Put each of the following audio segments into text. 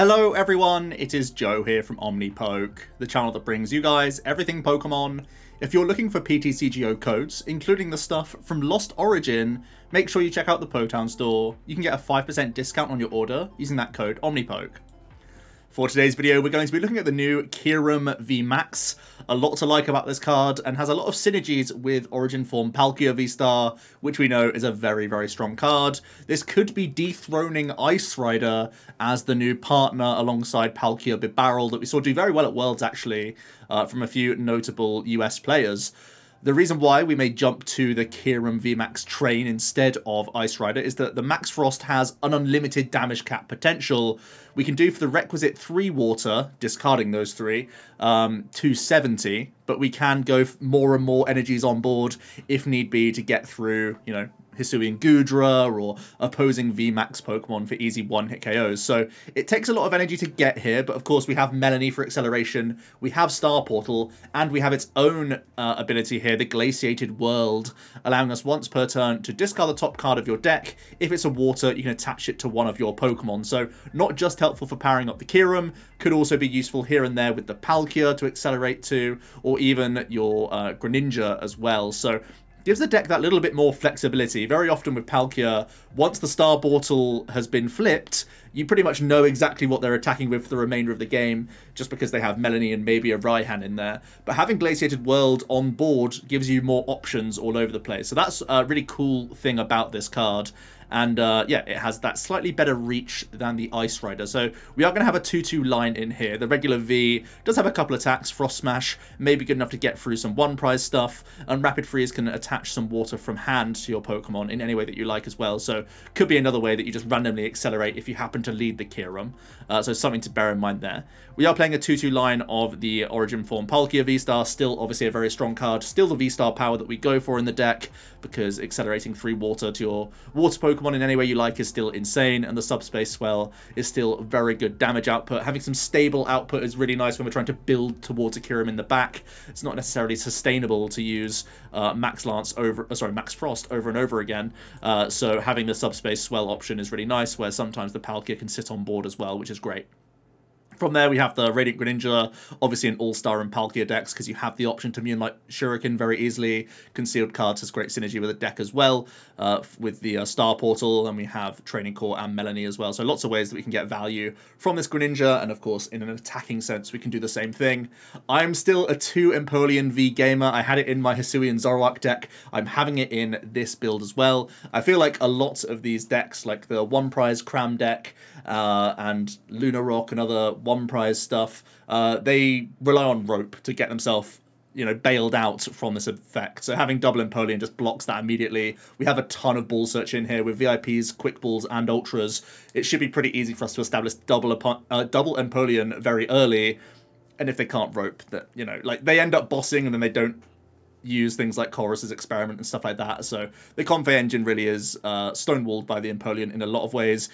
Hello everyone, it is Joe here from OmniPoke, the channel that brings you guys everything Pokemon. If you're looking for PTCGO codes, including the stuff from Lost Origin, make sure you check out the Potown store. You can get a 5% discount on your order using that code OmniPoke. For today's video, we're going to be looking at the new Kyurem V Max. A lot to like about this card, and has a lot of synergies with Origin form Palkia V-Star, which we know is a very, very strong card. This could be dethroning Ice Rider as the new partner alongside Palkia Bibarel that we saw do very well at Worlds, actually, uh, from a few notable US players. The reason why we may jump to the Kyurem VMAX train instead of Ice Rider is that the Max Frost has an unlimited damage cap potential. We can do for the requisite 3 water, discarding those 3, um, 270, but we can go more and more energies on board if need be to get through, you know, Hisuian Goodra or opposing VMAX Pokemon for easy one-hit KOs. So it takes a lot of energy to get here, but of course we have Melony for acceleration, we have Star Portal, and we have its own uh, ability here, the Glaciated World, allowing us once per turn to discard the top card of your deck. If it's a water, you can attach it to one of your Pokemon. So not just helpful for powering up the Kyurem, could also be useful here and there with the Palkia to accelerate to, or even your uh, Greninja as well. So gives the deck that little bit more flexibility. Very often with Palkia, once the Star Portal has been flipped, you pretty much know exactly what they're attacking with for the remainder of the game, just because they have Melony and maybe a Raihan in there. But having Glaciated World on board gives you more options all over the place. So that's a really cool thing about this card. And uh, yeah, it has that slightly better reach than the Ice Rider. So we are going to have a 2-2 line in here. The regular V does have a couple attacks. Frost Smash may be good enough to get through some one prize stuff. And Rapid Freeze can attach some water from hand to your Pokemon in any way that you like as well. So could be another way that you just randomly accelerate if you happen to lead the Kyurem. Uh, so something to bear in mind there. We are playing a 2-2 line of the Origin form Palkia V-Star. Still obviously a very strong card. Still the V-Star power that we go for in the deck because accelerating 3 water to your water Pokemon Pokemon in any way you like is still insane, and the Subspace Swell is still very good damage output. Having some stable output is really nice when we're trying to build towards a Kyurem in the back. It's not necessarily sustainable to use uh, Max Lance over, uh, sorry, Max Frost over and over again. Uh, so having the Subspace Swell option is really nice, where sometimes the Palkia can sit on board as well, which is great. From there, we have the Radiant Greninja, obviously an All-Star and Palkia decks, because you have the option to Moonlight Shuriken very easily. Concealed Cards has great synergy with the deck as well, uh, with the uh, Star Portal, and we have Training Court and Melony as well. So lots of ways that we can get value from this Greninja, and of course, in an attacking sense, we can do the same thing. I'm still a 2 Empoleon V gamer. I had it in my Hisuian Zoroark deck. I'm having it in this build as well. I feel like a lot of these decks, like the One Prize Cram deck, uh, and Lunar Rock and other one prize stuff, uh, they rely on rope to get themselves you know, bailed out from this effect. So having double Empoleon just blocks that immediately. We have a ton of ball search in here with VIPs, quick balls, and ultras. It should be pretty easy for us to establish double uh, double Empoleon very early. And if they can't rope, that you know, like they end up bossing and then they don't use things like Colress's experiment and stuff like that. So the Comfey engine really is uh, stonewalled by the Empoleon in a lot of ways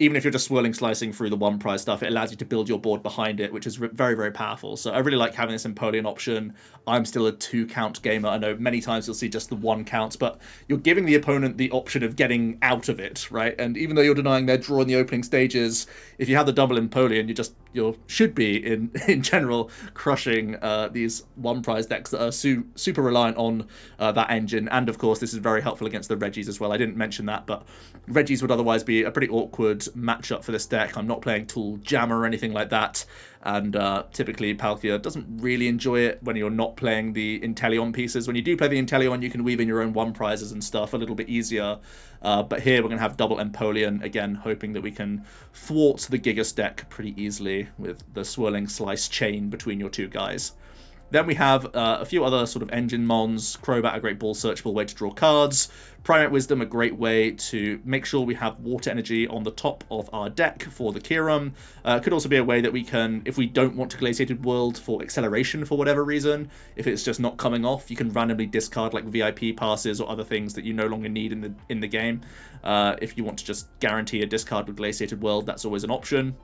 even if you're just swirling slicing through the one prize stuff, it allows you to build your board behind it, which is very, very powerful. So I really like having this Empoleon option. I'm still a two count gamer. I know many times you'll see just the one counts, but you're giving the opponent the option of getting out of it, right? And even though you're denying their draw in the opening stages, if you have the double Empoleon, you're just you should be in in general crushing uh, these one prize decks that are su super reliant on uh, that engine. And of course, this is very helpful against the Regis as well. I didn't mention that, but Regis would otherwise be a pretty awkward matchup for this deck. I'm not playing Tool Jammer or anything like that and uh, typically Palkia doesn't really enjoy it when you're not playing the Inteleon pieces. When you do play the Inteleon, you can weave in your own one prizes and stuff a little bit easier. Uh, but here we're going to have double Empoleon, again, hoping that we can thwart the Gigas deck pretty easily with the swirling slice chain between your two guys. Then we have uh, a few other sort of engine mons. Crobat, a great ball searchable way to draw cards. Primate Wisdom, a great way to make sure we have water energy on the top of our deck for the Kyurem. Uh, could also be a way that we can, if we don't want to Glaciated World for acceleration for whatever reason, if it's just not coming off, you can randomly discard like VIP passes or other things that you no longer need in the in the game. Uh, if you want to just guarantee a discard with Glaciated World, that's always an option.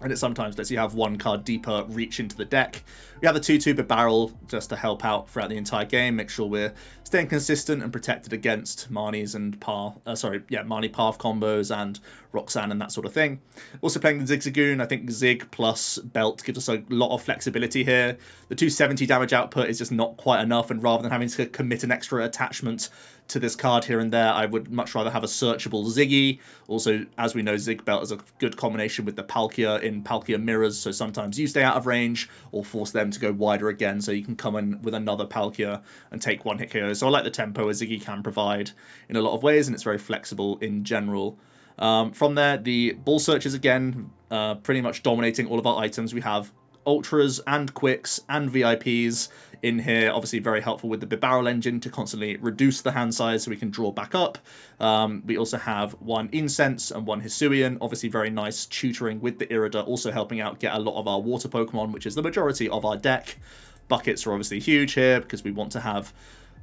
And it sometimes lets you have one card deeper reach into the deck. We have the 2-2 barrel just to help out throughout the entire game, make sure we're staying consistent and protected against Marnies and Par, uh, sorry, yeah, Marnie Path combos and Roxanne and that sort of thing. Also playing the Zigzagoon, I think Zig plus Belt gives us a lot of flexibility here. The 270 damage output is just not quite enough, and rather than having to commit an extra attachment to this card here and there. I would much rather have a searchable Ziggy. Also, as we know, Zigbelt is a good combination with the Palkia in Palkia Mirrors, so sometimes you stay out of range or force them to go wider again, so you can come in with another Palkia and take one hit KO. So I like the tempo a Ziggy can provide in a lot of ways, and it's very flexible in general. Um, from there, the Ball Searchers again, uh, pretty much dominating all of our items. We have Ultras and Quicks and VIPs in here. Obviously very helpful with the barrel engine to constantly reduce the hand size so we can draw back up. Um, we also have one Incense and one Hisuian. Obviously very nice tutoring with the Irida, also helping out get a lot of our water Pokemon, which is the majority of our deck. Buckets are obviously huge here because we want to have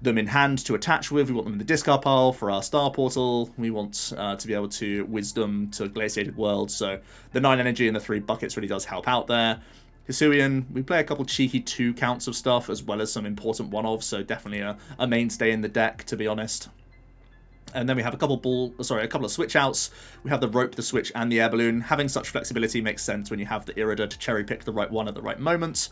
them in hand to attach with. We want them in the discard pile for our star portal. We want uh, to be able to wisdom to glaciated world. So the 9 energy and the 3 buckets really does help out there. Hisuian, we play a couple cheeky two counts of stuff as well as some important one-offs, so definitely a, a mainstay in the deck, to be honest. And then we have a couple ball, sorry, a couple of switch outs. We have the rope, the switch, and the air balloon. Having such flexibility makes sense when you have the Irida to cherry pick the right one at the right moment.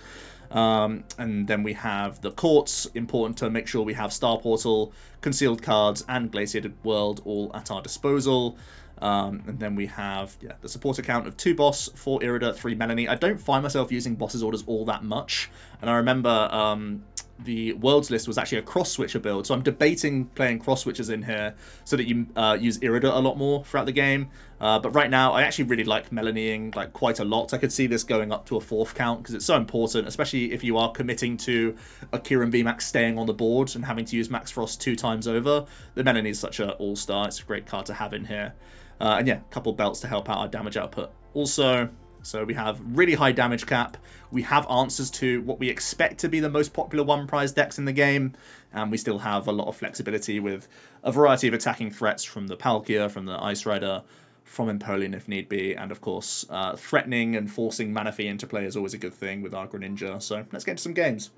Um, and then we have the courts, important to make sure we have Star Portal, Concealed Cards, and Glaciated World all at our disposal. Um, and then we have yeah, the support account of two boss, four Irida, three Melony. I don't find myself using boss's orders all that much. And I remember um, the worlds list was actually a cross switcher build. So I'm debating playing cross switchers in here so that you uh, use Irida a lot more throughout the game. Uh, but right now, I actually really like Melanieing like quite a lot. I could see this going up to a fourth count because it's so important, especially if you are committing to a Kyurem VMAX staying on the board and having to use Max Frost two times over. The Melony is such an all-star. It's a great card to have in here. Uh, and yeah, a couple belts to help out our damage output. Also, so we have really high damage cap. We have answers to what we expect to be the most popular one prize decks in the game. And we still have a lot of flexibility with a variety of attacking threats from the Palkia, from the Ice Rider, from Empoleon if need be. And of course, uh, threatening and forcing Manaphy into play is always a good thing with our Greninja. So let's get into some games.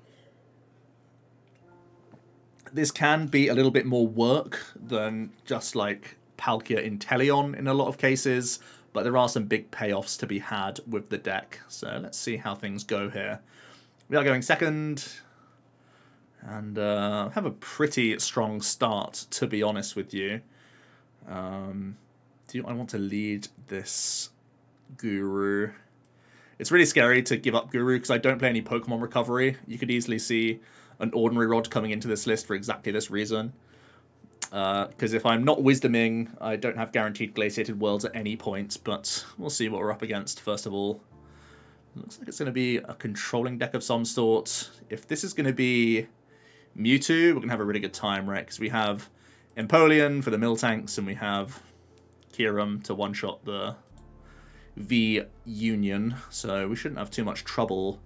This can be a little bit more work than just like Palkia Inteleon in a lot of cases, but there are some big payoffs to be had with the deck. So let's see how things go here. We are going second, and uh, have a pretty strong start, to be honest with you. Um, do I want to lead this Guru? It's really scary to give up Guru because I don't play any Pokemon Recovery. You could easily see an Ordinary Rod coming into this list for exactly this reason. Because uh, if I'm not Wisdoming, I don't have guaranteed Glaciated Worlds at any point, but we'll see what we're up against first of all. Looks like it's going to be a controlling deck of some sort. If this is going to be Mewtwo, we're going to have a really good time, right? Because we have Empoleon for the Miltanks, and we have Kyurem to one-shot the V-Union, so we shouldn't have too much trouble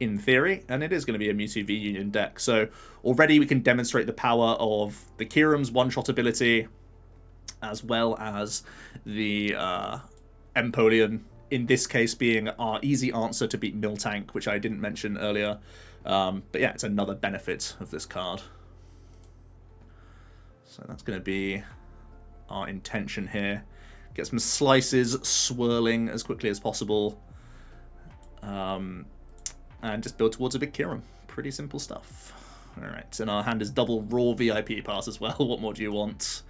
in theory, and it is going to be a Mewtwo V Union deck. So already we can demonstrate the power of the Kyurem's one-shot ability, as well as the uh, Empoleon, in this case being our easy answer to beat Miltank, which I didn't mention earlier. Um, but yeah, it's another benefit of this card. So that's going to be our intention here. Get some slices swirling as quickly as possible. Um, and just build towards a big Kyurem. Pretty simple stuff. Alright, and our hand is double raw VIP pass as well. what more do you want?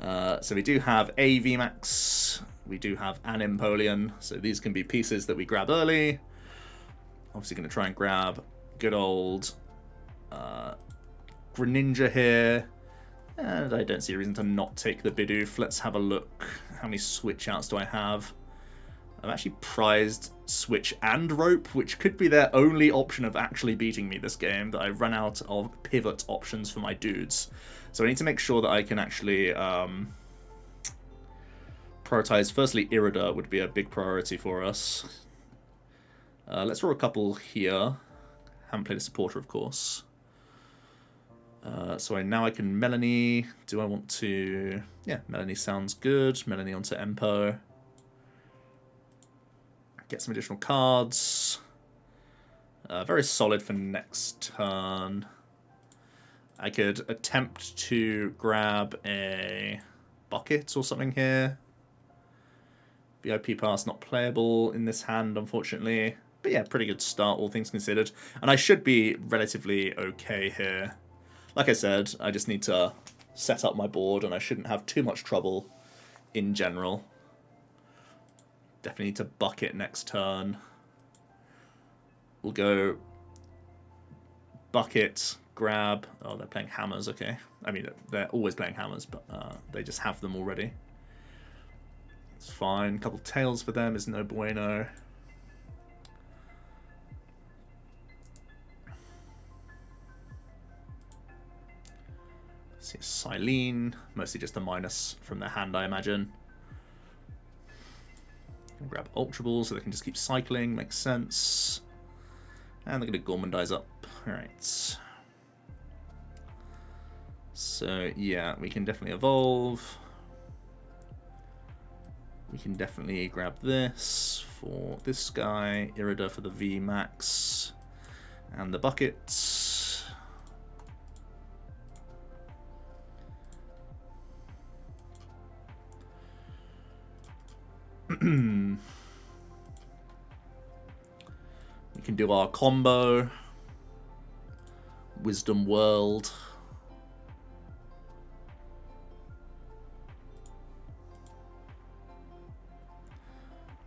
Uh, so we do have a VMAX, we do have an Empoleon, so these can be pieces that we grab early. Obviously going to try and grab good old uh, Greninja here. And I don't see a reason to not take the Bidoof. Let's have a look. How many switch outs do I have? I've actually prized Switch and Rope, which could be their only option of actually beating me this game, that I've run out of pivot options for my dudes. So I need to make sure that I can actually um, prioritize. Firstly, Irida would be a big priority for us. Uh, let's draw a couple here. Haven't played a supporter, of course. Uh, so I, now I can Melony. Do I want to... Yeah, Melony sounds good. Melony onto Empo. Get some additional cards. Uh, very solid for next turn. I could attempt to grab a bucket or something here. VIP pass not playable in this hand, unfortunately. But yeah, pretty good start, all things considered. And I should be relatively okay here. Like I said, I just need to set up my board and I shouldn't have too much trouble in general. Definitely need to bucket next turn. We'll go bucket, grab. Oh, they're playing hammers, okay. I mean, they're always playing hammers, but uh, they just have them already. It's fine. A couple tails for them is no bueno. See Cyllene, mostly just a minus from their hand, I imagine. Grab Ultra Ball so they can just keep cycling, makes sense. And they're going to Gormandize up. Alright. So, yeah, we can definitely evolve. We can definitely grab this for this guy, Irida for the V Max, and the buckets. we can do our combo. Wisdom World.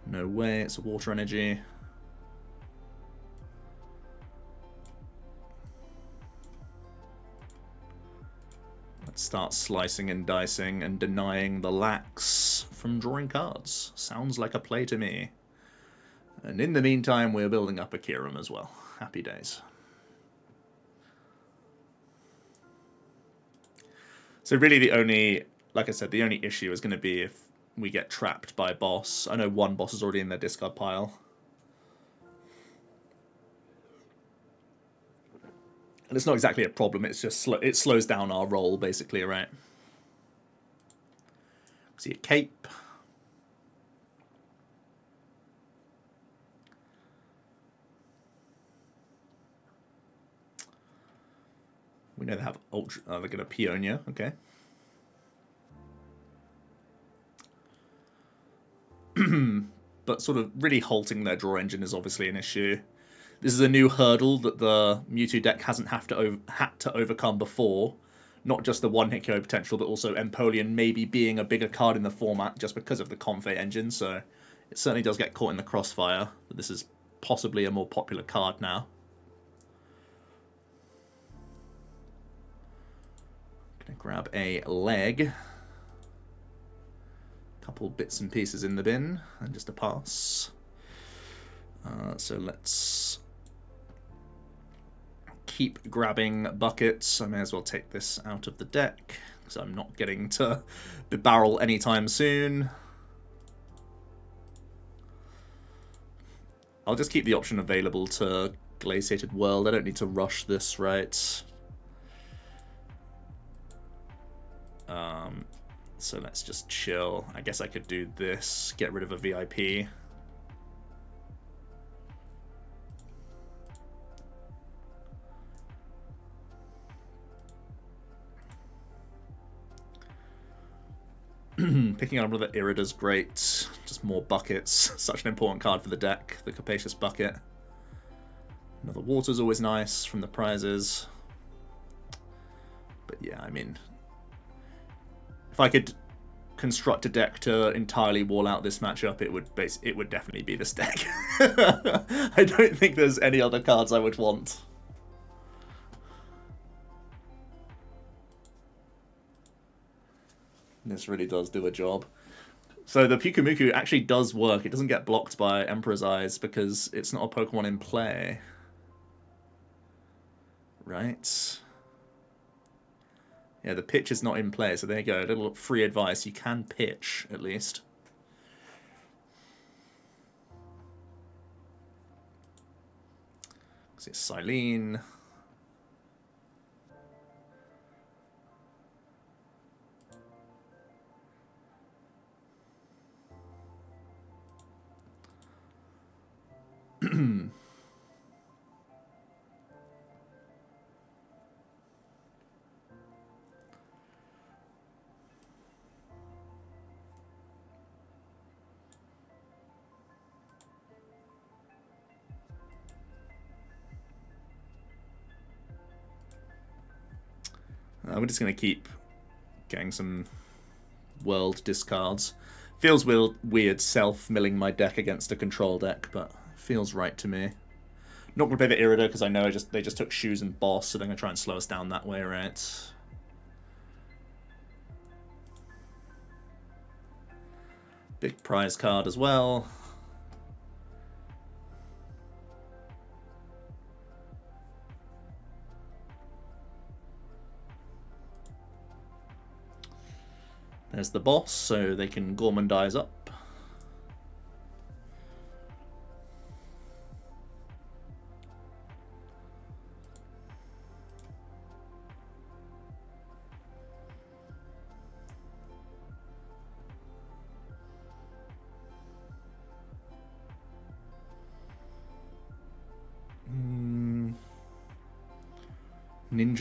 No way, it's a water energy. Start slicing and dicing and denying the lax from drawing cards. Sounds like a play to me. And in the meantime, we're building up a Kyurem as well. Happy days. So really the only, like I said, the only issue is going to be if we get trapped by boss. I know one boss is already in their discard pile. And it's not exactly a problem, it's just, sl it slows down our roll, basically, right? See a cape. We know they have ultra. Oh, they're going to Peonia. Okay. but sort of really halting their draw engine is obviously an issue. This is a new hurdle that the Mewtwo deck hasn't have to had to overcome before. Not just the one hit KO potential, but also Empoleon maybe being a bigger card in the format just because of the Comfey engine. So it certainly does get caught in the crossfire. This is possibly a more popular card now. Gonna grab a leg. A couple bits and pieces in the bin, and just a pass. Uh, so let's keep grabbing buckets. I may as well take this out of the deck, because I'm not getting to Bibarel anytime soon. I'll just keep the option available to Glaciated World. I don't need to rush this, right? Um, so let's just chill. I guess I could do this, get rid of a VIP. Picking up another Irida's great. Just more buckets. Such an important card for the deck, the Capacious Bucket. Another Water's always nice from the prizes. But yeah, I mean, if I could construct a deck to entirely wall out this matchup, it would base it would definitely be this deck. I don't think there's any other cards I would want. This really does do a job. So the Pyukumuku actually does work. It doesn't get blocked by Emperor's Eyes because it's not a Pokemon in play. Right. Yeah, the pitch is not in play, so there you go. A little free advice. You can pitch, at least. it's Cyllene. Uh, we're just going to keep getting some world discards. Feels weird, self-milling my deck against a control deck, but feels right to me. Not to play the Irida because I know I just they just took shoes and boss, so they're to try and slow us down that way, right? Big prize card as well. There's the boss, so they can Gormandize up.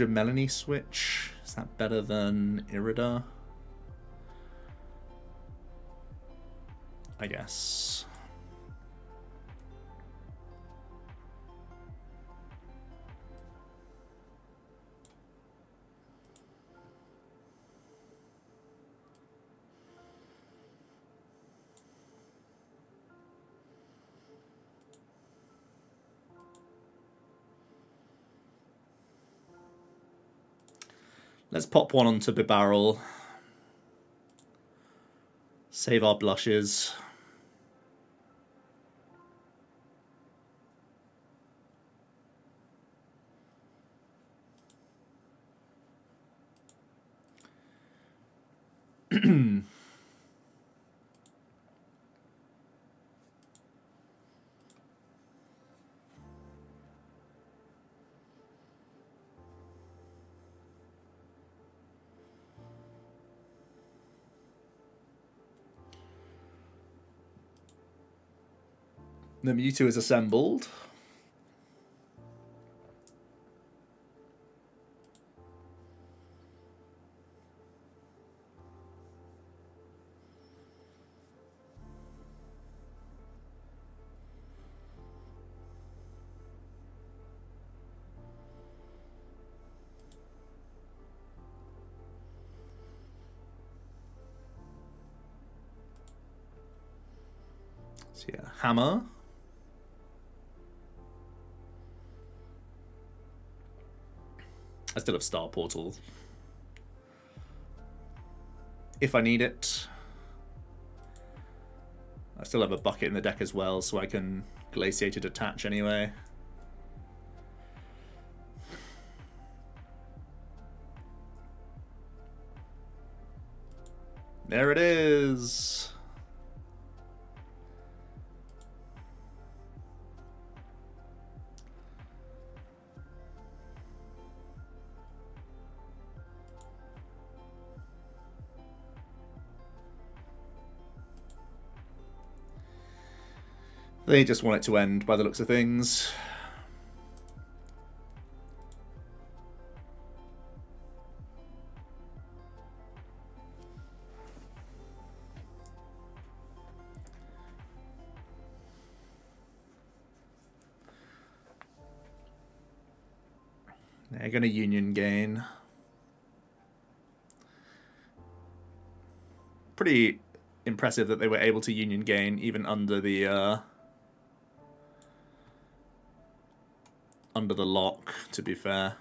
Melony switch. Is that better than Irida? I guess. Let's pop one onto the barrel. Save our blushes. The Mewtwo is assembled. So yeah, hammer. I still have Star Portal. If I need it. I still have a bucket in the deck as well, so I can Glaciated Attach anyway. There it is. They just want it to end by the looks of things. They're going to union gain. Pretty impressive that they were able to union gain even under the uh, under the lock, to be fair.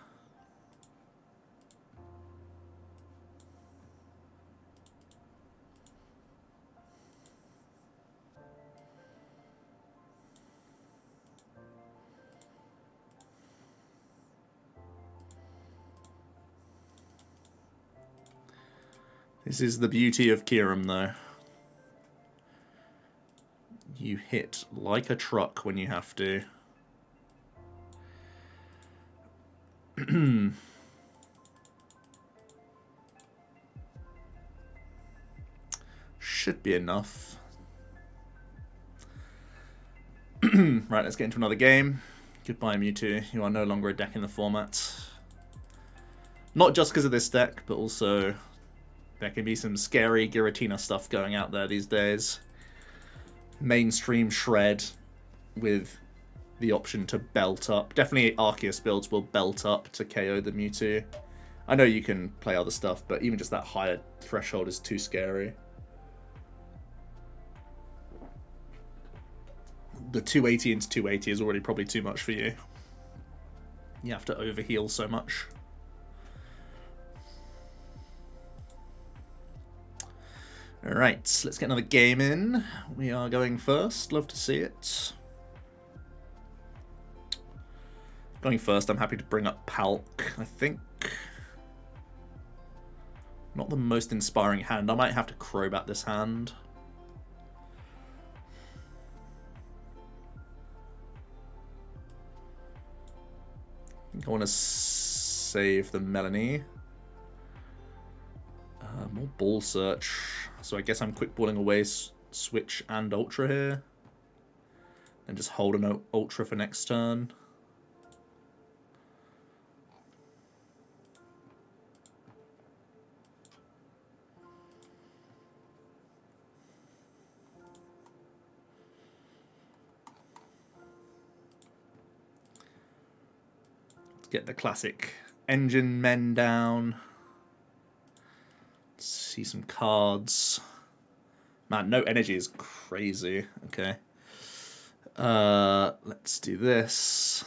This is the beauty of Kyurem, though. You hit like a truck when you have to. Should be enough. right, let's get into another game. Goodbye, Mewtwo. You are no longer a deck in the format. Not just because of this deck, but also there can be some scary Giratina stuff going out there these days. Mainstream Shred with the option to belt up. Definitely Arceus builds will belt up to KO the Mewtwo. I know you can play other stuff, but even just that higher threshold is too scary. The 280 into 280 is already probably too much for you. You have to overheal so much. Alright, let's get another game in. We are going first. Love to see it. Going first, I'm happy to bring up Palk, I think. Not the most inspiring hand. I might have to Crobat this hand. I think I want to save the Melony. Uh, more ball search. So I guess I'm quick balling away switch and ultra here. And just hold an ultra for next turn. Get the classic engine men down. Let's see some cards. Man, no energy is crazy. Okay. Uh, let's do this.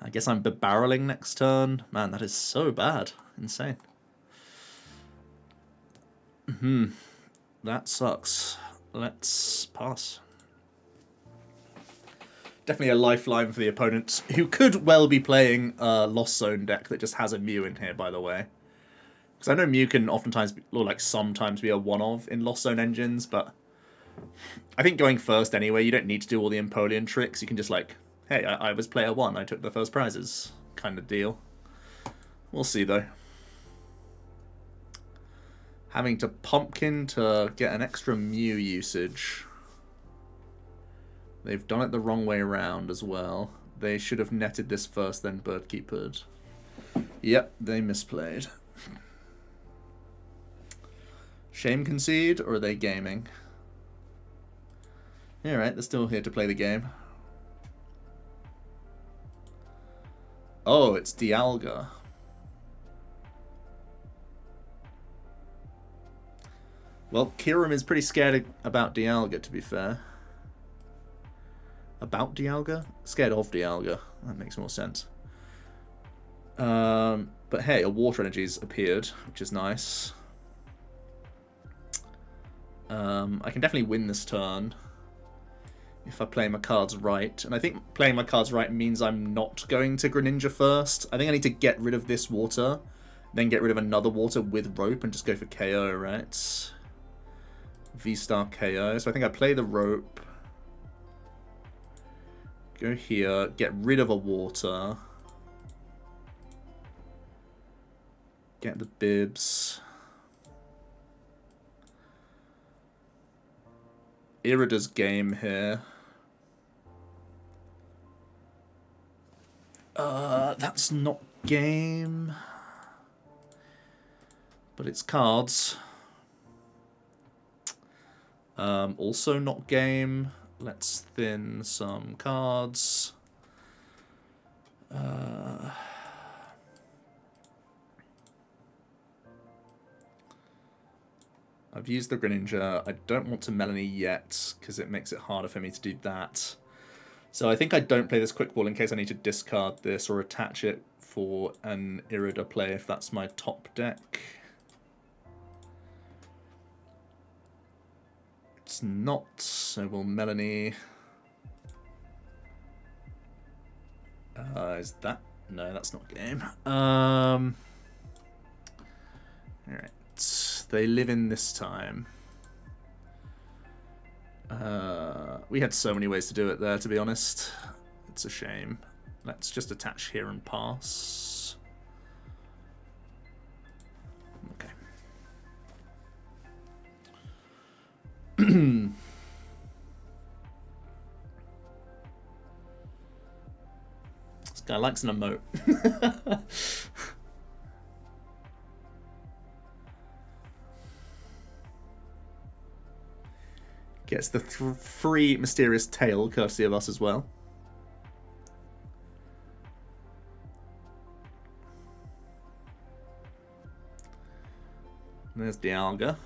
I guess I'm barreling next turn. Man, that is so bad. Insane. Hmm. That sucks. Let's pass definitely a lifeline for the opponents, who could well be playing a Lost Zone deck that just has a Mew in here, by the way. Because I know Mew can oftentimes, be, or like sometimes be a one-of in Lost Zone engines, but I think going first anyway, you don't need to do all the Empoleon tricks. You can just like, hey, I, I was player one, I took the first prizes, kind of deal. We'll see though. Having to Pumpkin to get an extra Mew usage. They've done it the wrong way around as well. They should have netted this first, then birdkeepered. Yep, they misplayed. Shame concede, or are they gaming? Alright, they're still here to play the game. Oh, it's Dialga. Well, Kyurem is pretty scared about Dialga, to be fair about Dialga? Scared of Dialga. That makes more sense. Um, but hey, a water energy's appeared, which is nice. Um, I can definitely win this turn if I play my cards right. And I think playing my cards right means I'm not going to Greninja first. I think I need to get rid of this water, then get rid of another water with rope and just go for KO, right? V-Star KO. So I think I play the rope. Go here, get rid of a water. Get the bibs. Irida's game here. Uh, that's not game. But it's cards. Um, also not game. Let's thin some cards. Uh, I've used the Greninja. I don't want to Melony yet, because it makes it harder for me to do that. So I think I don't play this quick ball in case I need to discard this or attach it for an Irida play if that's my top deck. It's not, so will Melony... Uh, is that... No, that's not game. Um... Alright, they live in this time. Uh, we had so many ways to do it there, to be honest. It's a shame. Let's just attach here and pass. this guy likes an emote. Gets the th free mysterious tail, courtesy of us as well. There's Dialga.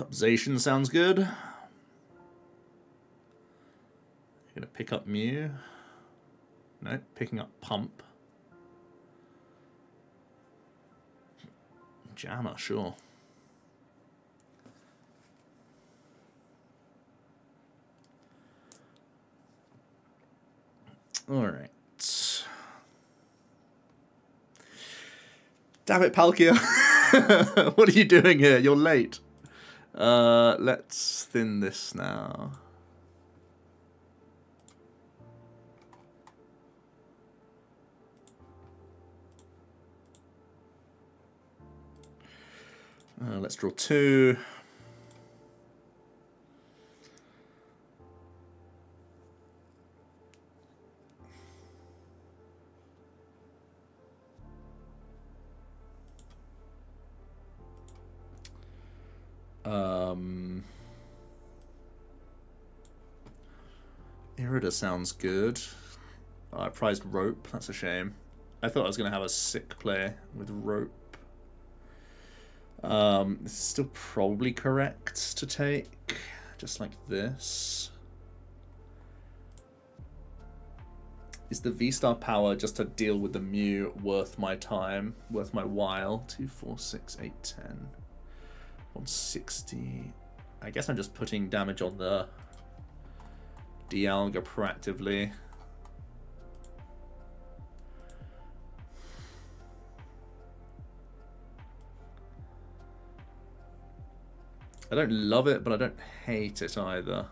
Backup sounds good. Gonna pick up Mew. No, picking up Pump. Jammer, sure. All right. Damn it, Palkia. what are you doing here? You're late. Uh, let's thin this now. Uh, let's draw two. Um, Irida sounds good. Oh, I prized rope. That's a shame. I thought I was going to have a sick play with rope. Um, this is still probably correct to take, just like this. Is the V-Star power just to deal with the Mew worth my time, worth my while? 2, 4, 6, 8, 10. 160. I guess I'm just putting damage on the Dialga proactively. I don't love it, but I don't hate it either.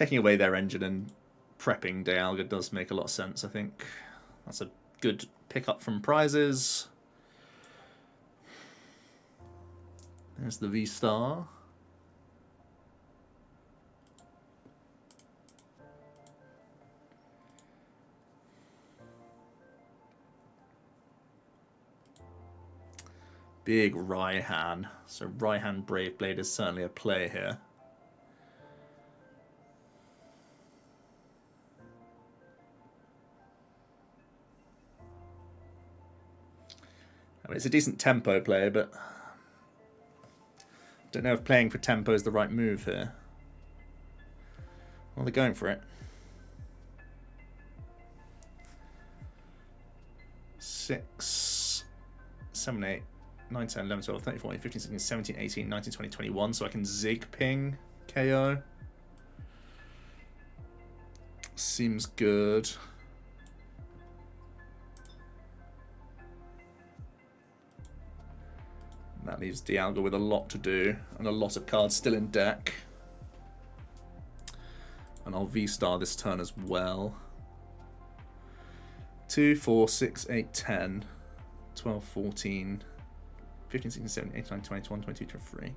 Taking away their engine and prepping Dialga does make a lot of sense, I think. That's a good pickup from prizes. There's the V-Star. Big Raihan. So Raihan Brave Blade is certainly a play here. Mean, it's a decent tempo play, but I don't know if playing for tempo is the right move here. Well, they're going for it. Six, seven, eight, nine, 10, 11, 12, 13, 14, 15, 16, 17, 18, 19, 20, 21, so I can zig ping KO. Seems good. That leaves Dialga with a lot to do and a lot of cards still in deck. And I'll V-star this turn as well. 2, 4, 6, 8, 10, 12, 14, 15, 16, 17, 18, 19, 20, 21, 22, 23.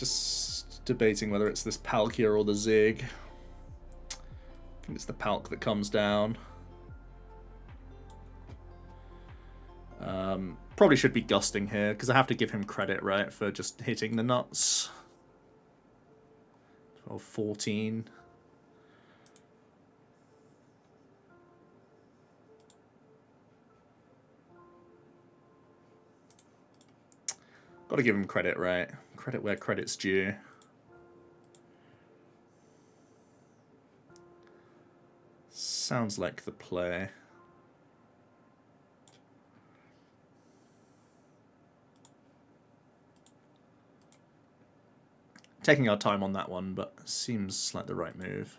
Just debating whether it's this Palkia or the Zig. I think it's the Palk that comes down. Um, probably should be gusting here, because I have to give him credit, right, for just hitting the nuts. 12, 14. Got to give him credit, right? Credit where credit's due. Sounds like the play. Taking our time on that one, but seems like the right move.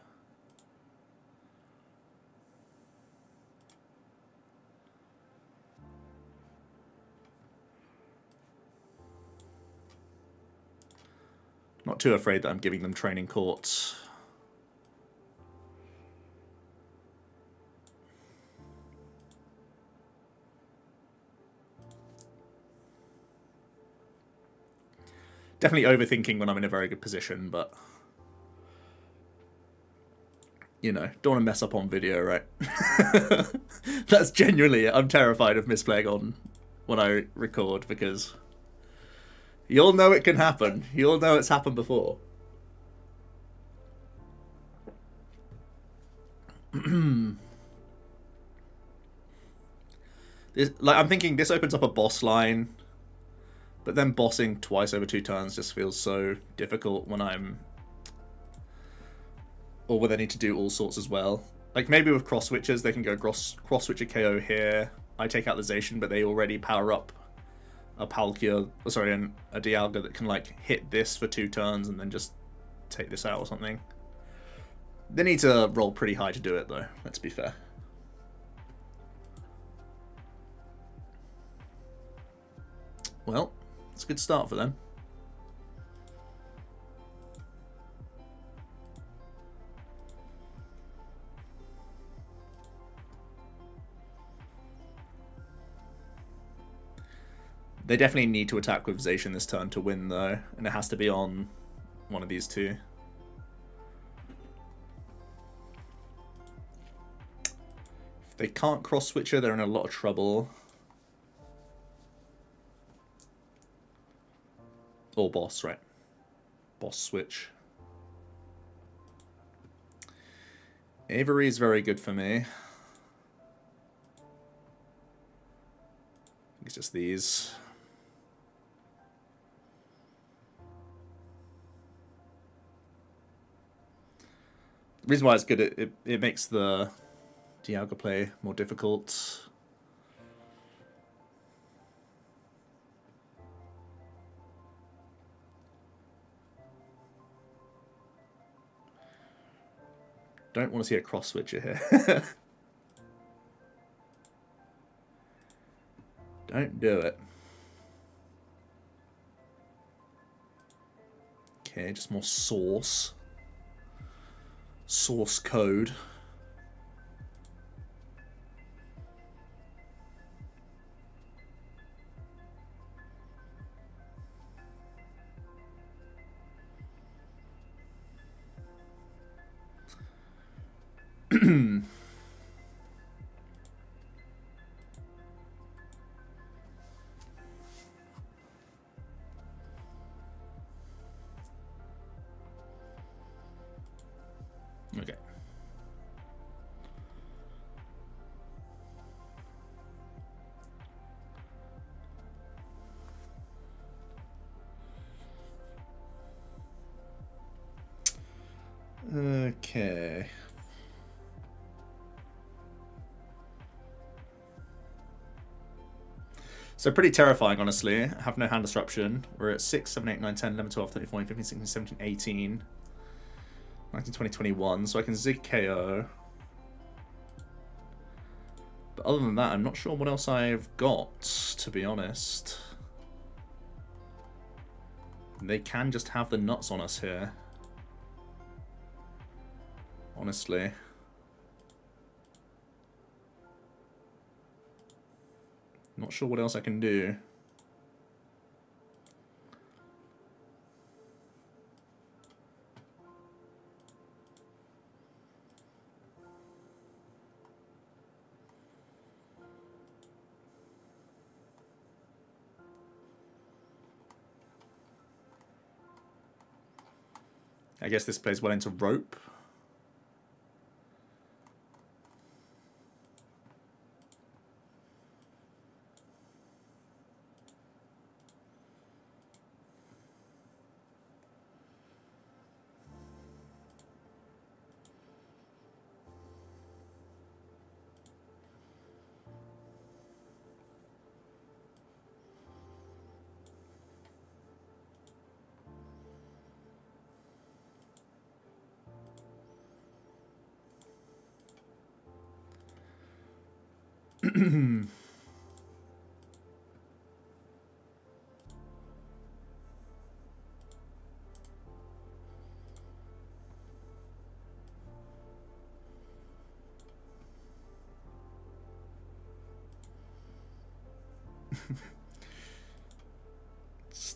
Not too afraid that I'm giving them training courts. Definitely overthinking when I'm in a very good position, but... You know, don't want to mess up on video, right? That's genuinely it. I'm terrified of misplaying on when I record because You'll know it can happen. You'll know it's happened before. this, like I'm thinking this opens up a boss line, but then bossing twice over two turns just feels so difficult when I'm or when they need to do all sorts as well. Like maybe with cross switches they can go cross cross switcher KO here. I take out the Zacian, but they already power up a Palkia, oh, sorry, an, a Dialga that can like hit this for two turns and then just take this out or something. They need to roll pretty high to do it though, let's be fair. Well, it's a good start for them. They definitely need to attack with Zacian this turn to win, though. And it has to be on one of these two. If they can't cross-switch her, they're in a lot of trouble. Or boss, right. Boss switch. Avery is very good for me. It's just these. The reason why it's good, it, it, it makes the Dialga play more difficult. Don't want to see a cross switcher here. Don't do it. Okay, just more sauce source code. Okay. So pretty terrifying, honestly. Have no hand disruption. We're at 6, 7, 8, 9, 10, 11, 12, 13, 14, 15, 16, 17, 18, 19, 20, 21. So I can Zig KO. But other than that, I'm not sure what else I've got, to be honest. They can just have the nuts on us here honestly. Not sure what else I can do. I guess this plays well into rope.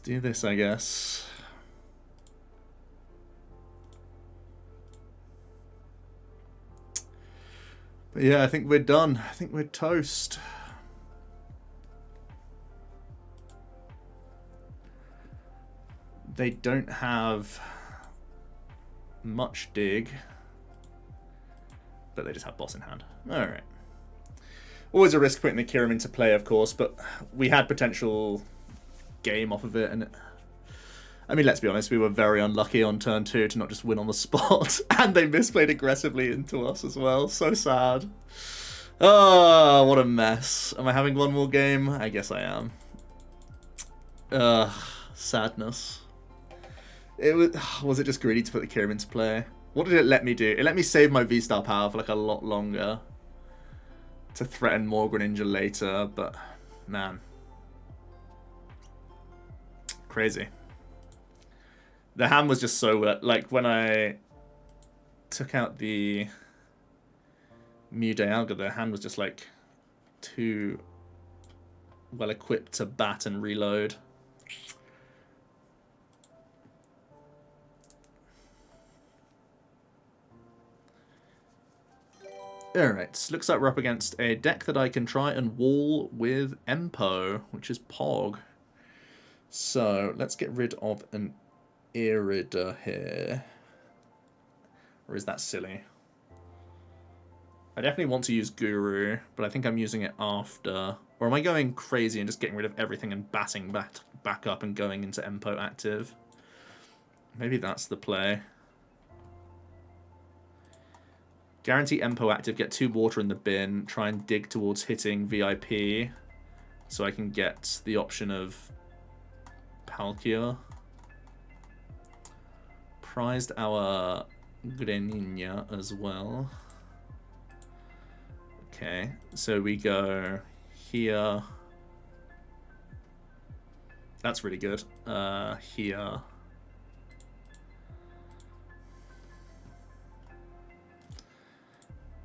do this, I guess. But yeah, I think we're done. I think we're toast. They don't have much dig, but they just have boss in hand. Alright. Always a risk putting the Kyurem into play, of course, but we had potential game off of it, and I mean, let's be honest, we were very unlucky on turn two to not just win on the spot, and they misplayed aggressively into us as well. So sad. Oh, what a mess. Am I having one more game? I guess I am. Ugh, sadness. It was, was it just greedy to put the Kyurem into play? What did it let me do? It let me save my V-Star power for like a lot longer to threaten more Greninja later, but man. Crazy. The hand was just so, uh, like, when I took out the Mew Dialga, the hand was just, like, too well equipped to bat and reload. Alright, looks like we're up against a deck that I can try and wall with Empo, which is Pog. So, let's get rid of an Irida here. Or is that silly? I definitely want to use Guru, but I think I'm using it after. Or am I going crazy and just getting rid of everything and batting back, back up and going into Empo active? Maybe that's the play. Guarantee Empo active, get two water in the bin, try and dig towards hitting VIP so I can get the option of Palkia. Prized our Greninja as well. Okay, so we go here. That's really good. Uh, here.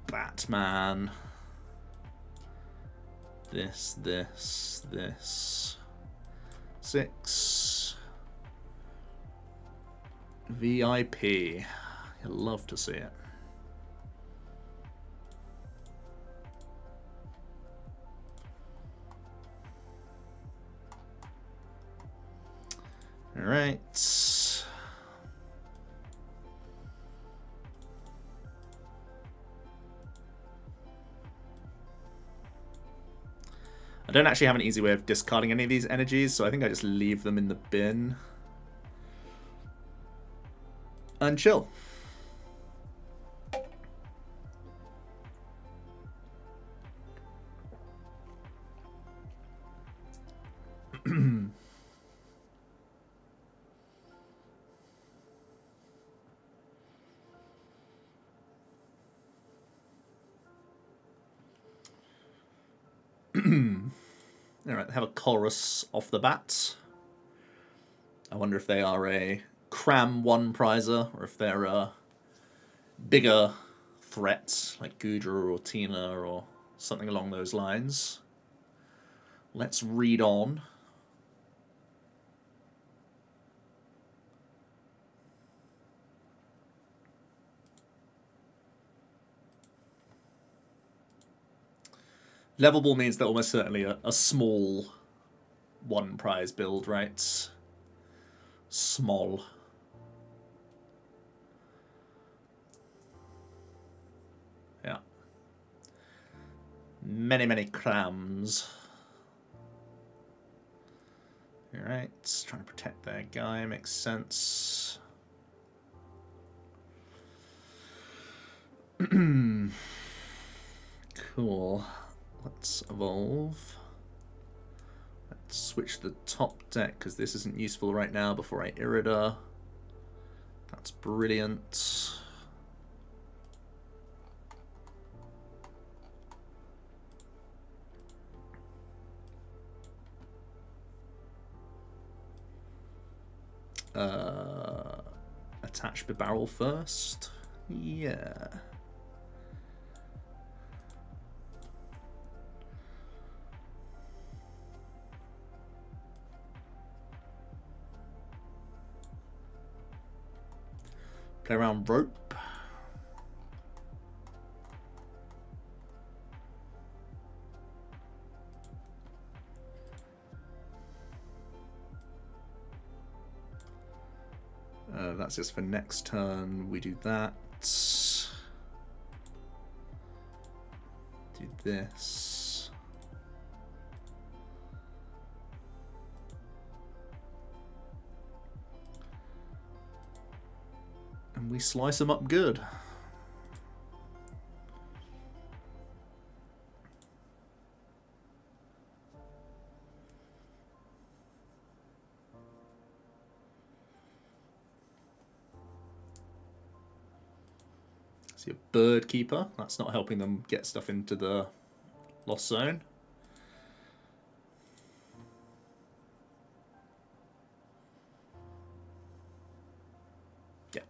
Batman. This, this, this. Six. VIP. You'd love to see it. All right. I don't actually have an easy way of discarding any of these energies, so I think I just leave them in the bin. And chill. Alright, have a chorus off the bat. I wonder if they are a cram one prizer or if they're a bigger threats like Goodra or Tina or something along those lines. Let's read on. Level Ball means they're almost certainly a, a small one prize build, right? Small. Many, many crams. Alright, trying to protect their guy makes sense. cool. Let's evolve. Let's switch the top deck because this isn't useful right now before I Irida. That's brilliant. Attach the barrel first. Yeah. Play around rope. That's just for next turn. We do that. Do this. And we slice them up good. See a bird keeper. That's not helping them get stuff into the lost zone. Yeah.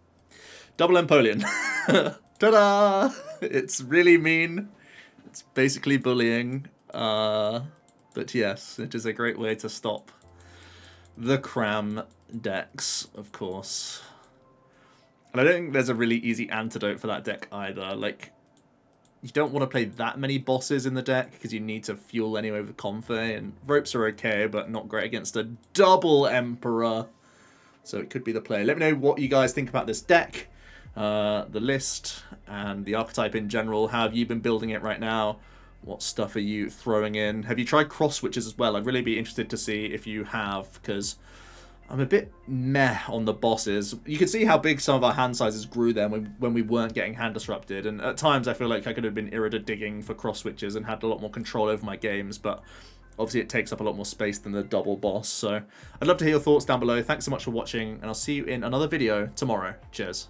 Double Empoleon. Ta-da! It's really mean. It's basically bullying. Uh, but yes, it is a great way to stop the cram decks, of course. And I don't think there's a really easy antidote for that deck either. Like, you don't want to play that many bosses in the deck because you need to fuel anyway with Comfey, and ropes are okay, but not great against a double Emperor. So it could be the play. Let me know what you guys think about this deck, uh, the list, and the archetype in general. How have you been building it right now? What stuff are you throwing in? Have you tried cross switches as well? I'd really be interested to see if you have, because I'm a bit meh on the bosses. You can see how big some of our hand sizes grew then when, we weren't getting hand disrupted. And at times I feel like I could have been Irida digging for cross switches and had a lot more control over my games. But obviously it takes up a lot more space than the double boss. So I'd love to hear your thoughts down below. Thanks so much for watching and I'll see you in another video tomorrow. Cheers.